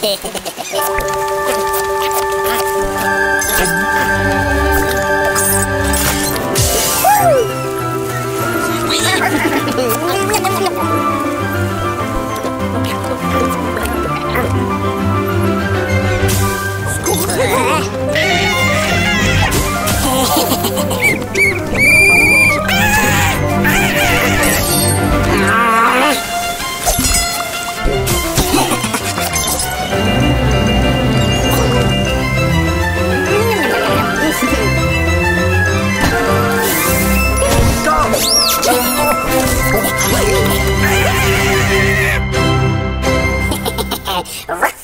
Scoop! Rock